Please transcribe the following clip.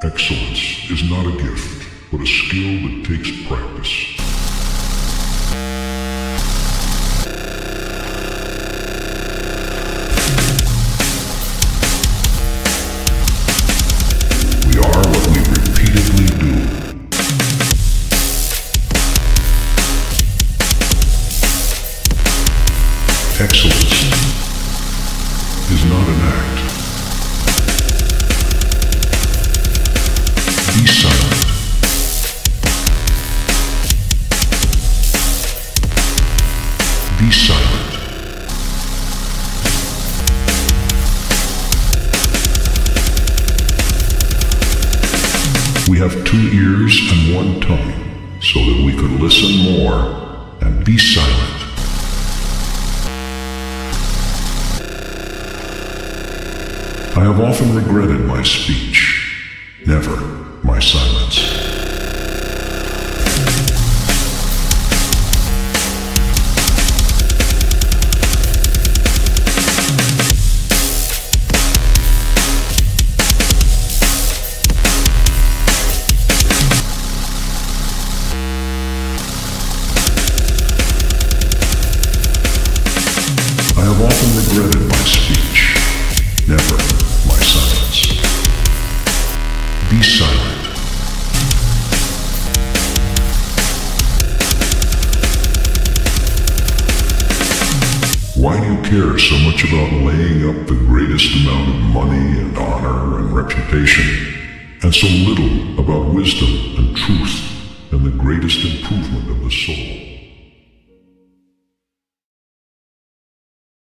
Excellence is not a gift, but a skill that takes practice. We are what we repeatedly do. Excellence is not an We have two ears and one tongue so that we could listen more and be silent. I have often regretted my speech, never my silence. Often regretted my speech, never my silence. Be silent. Why do you care so much about laying up the greatest amount of money and honor and reputation, and so little about wisdom and truth and the greatest improvement of the soul?